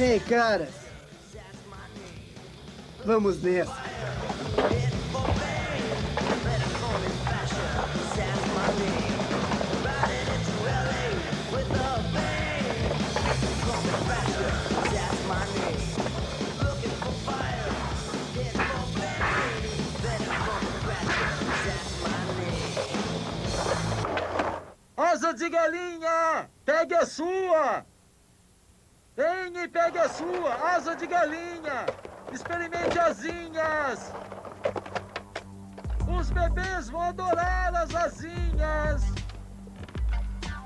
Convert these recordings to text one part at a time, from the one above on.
Ei, caras. Vamos nessa. Asa de galinha! Pegue a sua! Venha e pegue a sua! Asa de galinha! Experimente asinhas! Os bebês vão adorar as asinhas!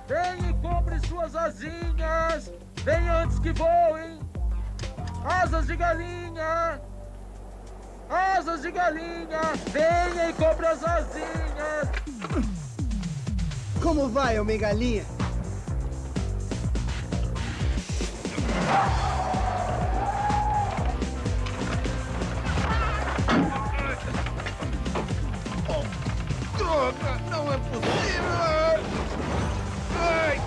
Venha e compre suas asinhas! Venha antes que voem! Asas de galinha! Asas de galinha! Venha e compre as asinhas! Como vai, homem galinha? droga! Não é possível! Ai!